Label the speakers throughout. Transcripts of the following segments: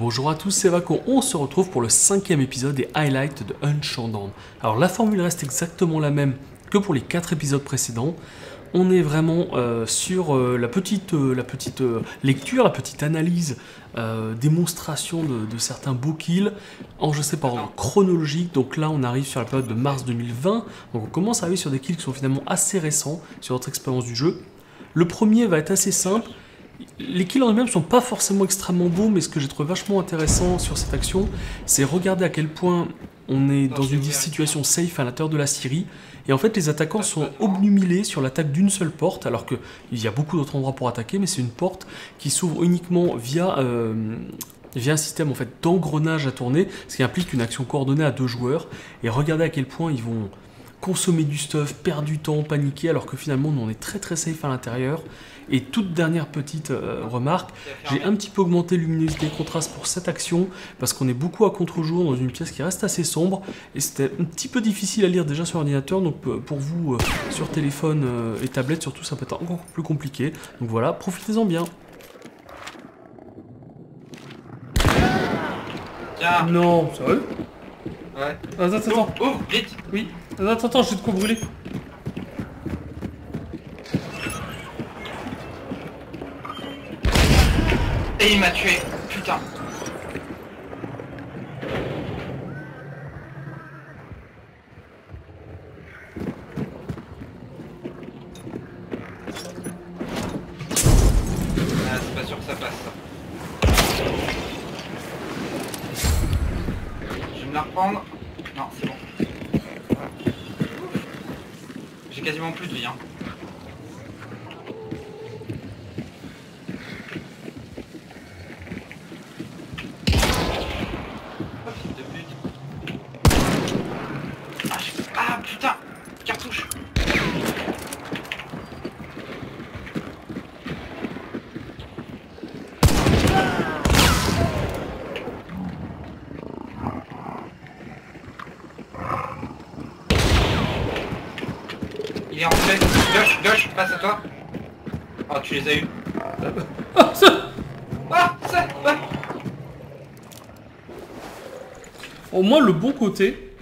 Speaker 1: Bonjour à tous, c'est Vaco. On se retrouve pour le cinquième épisode des highlights de Unchandon. Alors la formule reste exactement la même que pour les quatre épisodes précédents. On est vraiment euh, sur euh, la petite, euh, lecture, la petite analyse, démonstration de, de, certains beaux kills, en je sais pas ordre chronologique. Donc là, on arrive sur la période de mars 2020. Donc on commence à arriver sur des kills qui sont finalement assez récents sur notre expérience du jeu. Le premier va être assez simple les kills en eux-mêmes sont pas forcément extrêmement beaux, mais ce que j'ai trouvé vachement intéressant sur cette action, c'est regarder à quel point on est dans une situation safe à l'intérieur de la Syrie. Et en fait, les attaquants sont obnubilés sur l'attaque d'une seule porte, alors qu'il y a beaucoup d'autres endroits pour attaquer, mais c'est une porte qui s'ouvre uniquement via, euh, via un système en fait, d'engrenage à tourner, ce qui implique une action coordonnée à deux joueurs. Et regardez à quel point ils vont consommer du stuff, perdre du temps, paniquer, alors que finalement, on est très très safe à l'intérieur. Et toute dernière petite euh, remarque, j'ai un petit peu augmenté luminosité et contraste pour cette action, parce qu'on est beaucoup à contre-jour dans une pièce qui reste assez sombre, et c'était un petit peu difficile à lire déjà sur ordinateur, donc euh, pour vous, euh, sur téléphone et tablette surtout, ça peut être encore plus compliqué. Donc voilà, profitez-en bien. Non, sérieux?
Speaker 2: Ouais.
Speaker 1: Attends, attends, attends.
Speaker 2: Oh, vite
Speaker 1: Oui. Attends, attends, j'ai de quoi brûler.
Speaker 2: Et il m'a tué. Putain. Ah, c'est pas sûr que ça passe ça. Je vais me la reprendre. Non, c'est bon. J'ai quasiment plus de vie. Hein. Oh, fils de pute. Ah, je- ah, putain Cartouche Il est rentré. Gauche, gauche, passe à toi. Oh, tu les as eu.
Speaker 1: Ah, ça
Speaker 2: Ah, ça ouais.
Speaker 1: Au moins, le bon côté,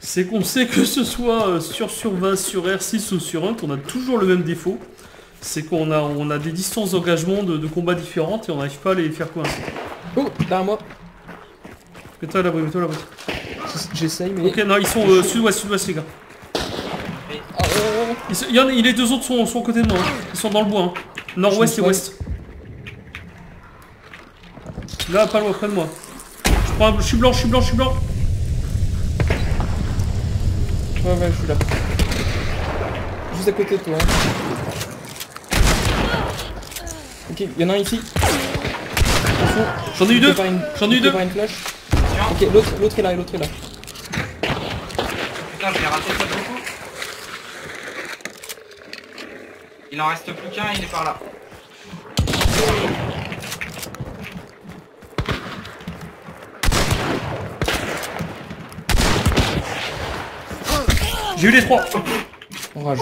Speaker 1: c'est qu'on sait que ce soit euh, sur Survas, sur R6 ou sur Hunt, on a toujours le même défaut. C'est qu'on a, on a des distances d'engagement de, de combat différentes et on n'arrive pas à les faire coincer.
Speaker 3: Oh, derrière moi.
Speaker 1: Mets-toi à l'abri, mets-toi à l'abri.
Speaker 3: J'essaye, mais.
Speaker 1: Ok, non, ils sont euh, sud-ouest, sud-ouest, les gars.
Speaker 3: Ah, oh, oh,
Speaker 1: il y en a, les deux autres sont, sont à côté de moi. hein. Ils sont dans le bois. hein. Nord-ouest et ouest. Là, pas loin, près de moi. Je, prends un- je suis blanc, je suis blanc, je suis blanc.
Speaker 3: Ouais, ouais, je suis là. Juste à côté de toi. hein. Ok, il y en a un ici.
Speaker 1: J'en ai eu deux. J'en ai eu deux.
Speaker 3: une flash. Ok, l'autre l'autre est là, l'autre est là.
Speaker 2: Putain, je l'ai raté ça beaucoup. Il en reste plus qu'un, il est par là.
Speaker 1: J'ai eu les trois.
Speaker 3: Oh,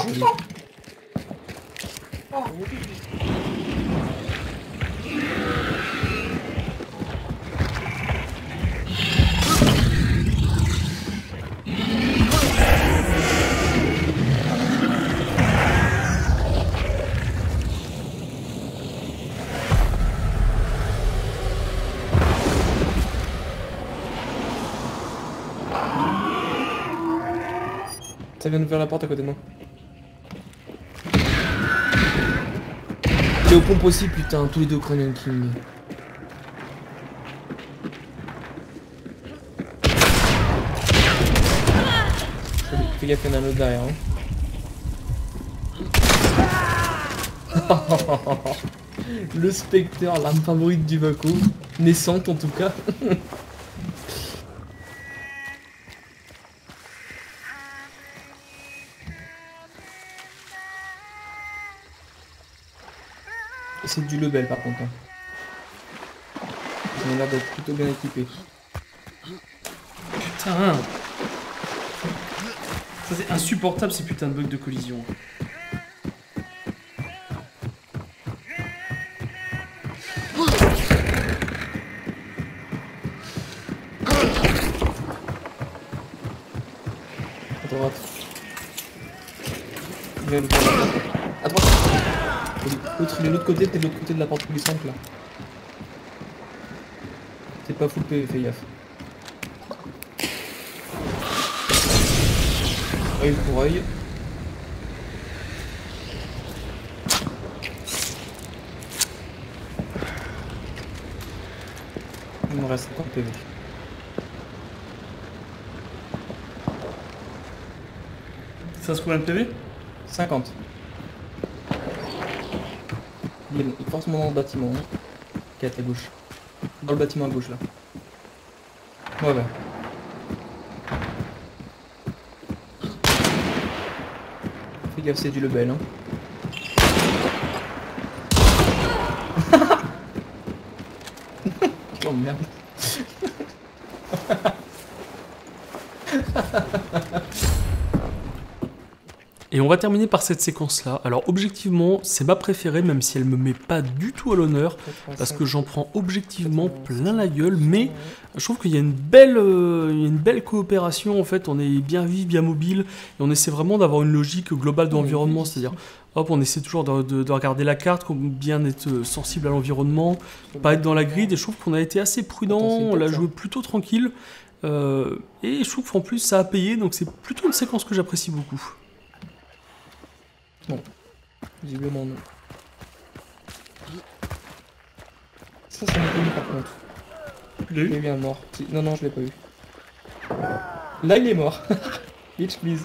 Speaker 3: Ça vient d'ouvrir la porte à côté de moi. Est aux pompes aussi, putain, tous les deux Cranium King. Fais gaffe, il a un autre derrière. hein. Le spectre, l'arme favorite du Vaco. Naissante en tout cas. C'est du level par contre. Hein. Ils l'air d'être plutôt bien équipés.
Speaker 1: Putain Ça c'est insupportable ces putains de bugs de collision.
Speaker 3: À droite. À droite. L'autre, il est de l'autre côté, t'es de l'autre côté de la porte glissante là. T'es pas full PV, fais gaffe. Œil pour œil. Il me reste encore PV.
Speaker 1: Ça se combien de PV
Speaker 3: 50. Il forcément dans le bâtiment. Qui à ta gauche. Dans le bâtiment à gauche là. Ouais, ouais. Fais gaffe, c'est du lebel. Hein. oh merde.
Speaker 1: Et on va terminer par cette séquence-là. Alors objectivement, c'est ma préférée, même si elle me met pas du tout à l'honneur, parce que j'en prends objectivement plein la gueule, mais je trouve qu'il y a une belle, euh, une belle coopération en fait. On est bien vif, bien mobile, et on essaie vraiment d'avoir une logique globale d'environnement, c'est-à-dire hop, on essaie toujours de, de- de regarder la carte, bien être euh, sensible à l'environnement, pas être dans la grille. Et je trouve qu'on a été assez prudent, on l'a joué plutôt tranquille, euh, et je trouve qu'en plus ça a payé, donc c'est plutôt une séquence que j'apprécie beaucoup.
Speaker 3: Visiblement non. Ça, ça m'a connu par contre. Il est bien mort. Non, non, je l'ai pas eu. Là, il est mort. Bitch, please.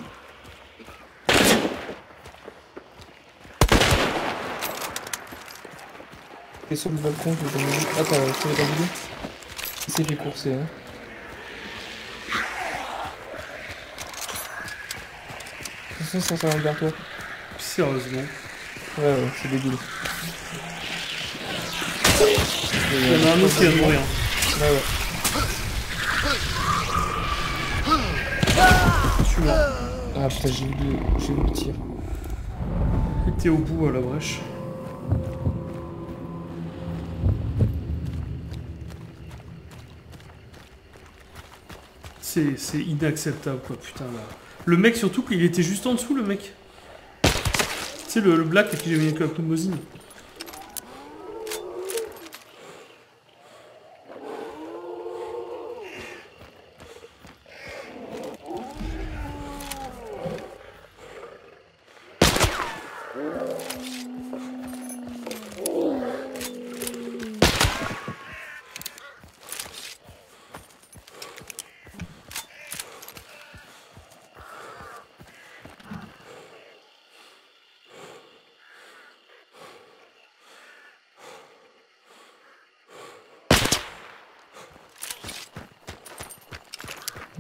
Speaker 3: T'es sur le balcon, je vu. Attends, je l'ai pas vu. Il s'est fait courser, hein. Attention, ça, ça va vers toi.
Speaker 1: Sérieusement.
Speaker 3: Ouais, ouais, c'est débile.
Speaker 1: Il y en a un autre qui va mourir.
Speaker 3: Ouais, ouais.
Speaker 1: Je suis mort.
Speaker 3: Ah putain, j'ai le- j'ai vu le tir.
Speaker 1: Il était au bout à la brèche. C'est c'est inacceptable quoi, putain là. Le mec surtout qu'il était juste en dessous le mec. Sais le, le black qui j'ai mis avec la pneumosine.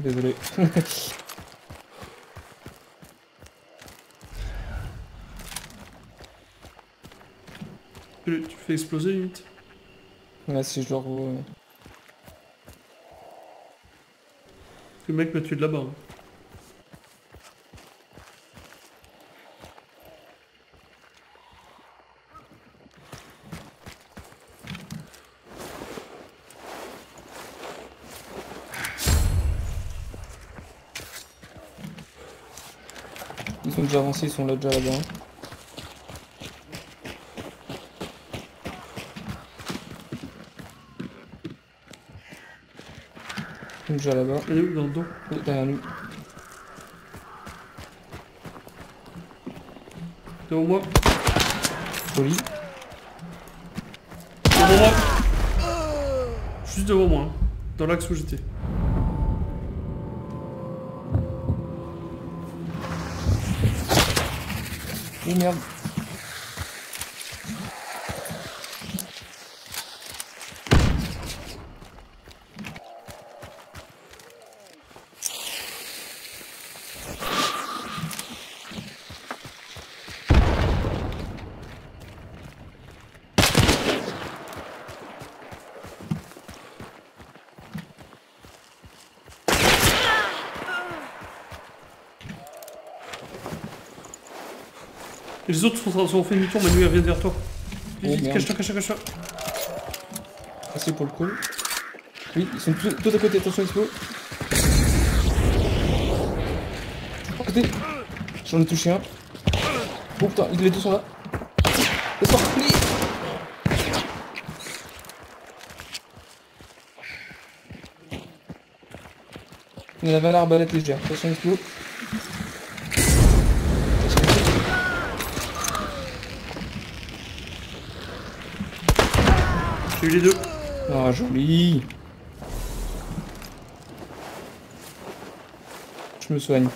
Speaker 3: Désolé.
Speaker 1: Tu le fais exploser limite.
Speaker 3: ouais, si je le revois.
Speaker 1: Le mec m'a tué de là-bas. hein.
Speaker 3: Sont déjà avancés, ils sont là déjà là-bas. Ils sont déjà là-bas.
Speaker 1: Elle est où dans le dos
Speaker 3: Derrière nous.
Speaker 1: Devant moi
Speaker 3: Joli.
Speaker 1: Devant moi Juste devant moi, hein. dans l'axe où j'étais.
Speaker 3: Oh
Speaker 1: Et les autres sont, sont fait demi-tour, Manu, elle vient vers toi. Vite,
Speaker 3: Oh,
Speaker 1: cache-toi, cache-toi, cache-toi.
Speaker 3: Assez pour le coup. Oui, ils sont tous, tous à côté, attention Expo. À côté. J'en ai touché un. Oh putain, les deux sont là. Sorti Il y avait à l'arbalète légère. Attention, explo.
Speaker 1: J'ai eu les deux.
Speaker 3: Ah, joli. Je me soigne.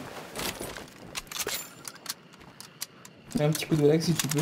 Speaker 3: Un petit coup de relax si tu peux.